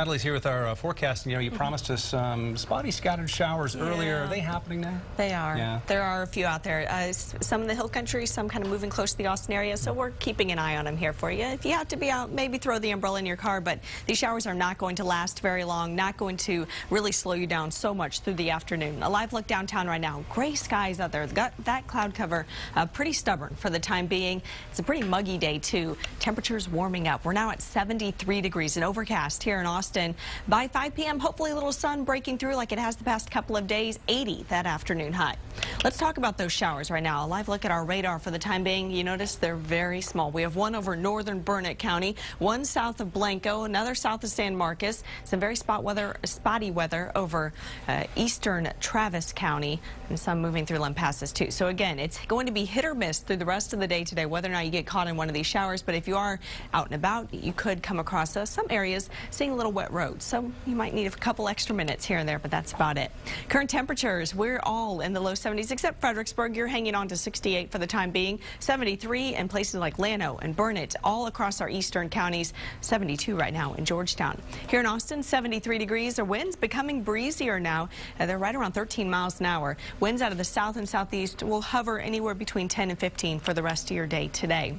Natalie's here with our uh, forecast. You know, you promised us some spotty scattered showers earlier. Are they happening now? They are. Yeah. There are a few out there. Uh, some in the hill country, some kind of moving close to the Austin area. So we're keeping an eye on them here for you. If you have to be out, maybe throw the umbrella in your car. But these showers are not going to last very long. Not going to really slow you down so much through the afternoon. A live look downtown right now. Gray skies out there. Got that cloud cover uh, pretty stubborn for the time being. It's a pretty muggy day too. Temperatures warming up. We're now at 73 degrees and overcast here in Austin. And by 5 p.m., hopefully a little sun breaking through like it has the past couple of days. 80 that afternoon high. Let's talk about those showers right now. A live look at our radar for the time being. You notice they're very small. We have one over northern Burnet County, one south of Blanco, another south of San Marcos. Some very spot weather, spotty weather over uh, eastern Travis County, and some moving through Lampasas too. So again, it's going to be hit or miss through the rest of the day today, whether or not you get caught in one of these showers. But if you are out and about, you could come across uh, some areas seeing a little wet roads. So you might need a couple extra minutes here and there, but that's about it. Current temperatures, we're all in the low 70s except Fredericksburg. You're hanging on to 68 for the time being. 73 in places like Llano and Burnet, all across our eastern counties. 72 right now in Georgetown. Here in Austin, 73 degrees. Our winds becoming breezier now. Uh, they're right around 13 miles an hour. Winds out of the south and southeast will hover anywhere between 10 and 15 for the rest of your day today.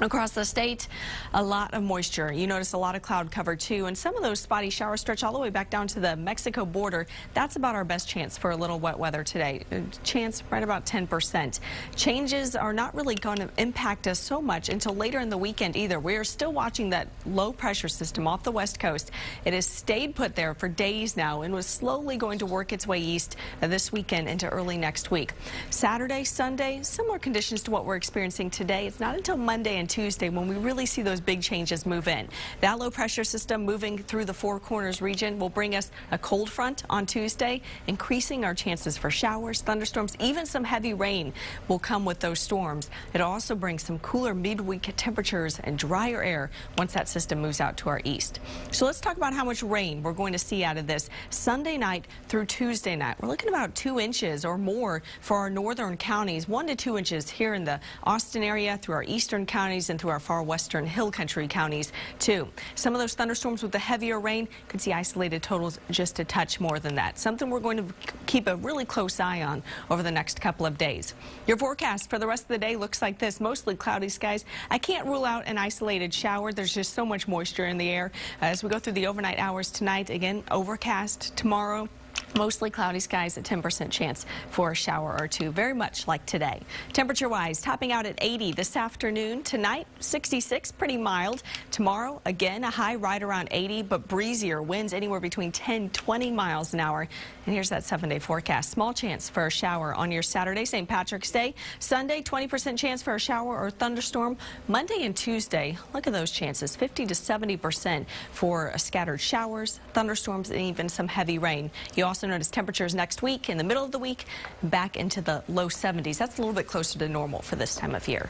Across the state, a lot of moisture. You notice a lot of cloud cover too, and some of those spotty showers stretch all the way back down to the Mexico border. That's about our best chance for a little wet weather today. Uh, Chance right about 10%. Changes are not really going to impact us so much until later in the weekend either. We are still watching that low pressure system off the west coast. It has stayed put there for days now and was slowly going to work its way east uh, this weekend into early next week. Saturday, Sunday, similar conditions to what we're experiencing today. It's not until Monday and Tuesday when we really see those big changes move in. That low pressure system moving through the Four Corners region will bring us a cold front on Tuesday, increasing our chances for showers, thunderstorms, even some heavy rain will come with those storms. It'll also brings some cooler midweek temperatures and drier air once that system moves out to our east. So let's talk about how much rain we're going to see out of this Sunday night through Tuesday night. We're looking about two inches or more for our northern counties, one to two inches here in the Austin area through our eastern counties and through our far western hill country counties too. Some of those thunderstorms with the heavier rain could see isolated totals just a touch more than that. Something we're going to keep a really close eye on over the next couple of days. Your forecast for the rest of the day looks like this, mostly cloudy skies. I can't rule out an isolated shower. There's just so much moisture in the air. As we go through the overnight hours tonight, again, overcast tomorrow. Mostly cloudy skies, a 10% chance for a shower or two, very much like today. Temperature wise, topping out at 80 this afternoon. Tonight, 66, pretty mild. Tomorrow, again, a high right around 80, but breezier winds anywhere between 10, 20 miles an hour. And here's that seven day forecast. Small chance for a shower on your Saturday, St. Patrick's Day. Sunday, 20% chance for a shower or thunderstorm. Monday and Tuesday, look at those chances 50 to 70% for scattered showers, thunderstorms, and even some heavy rain. You also notice temperatures next week in the middle of the week back into the low 70s. That's a little bit closer to normal for this time of year.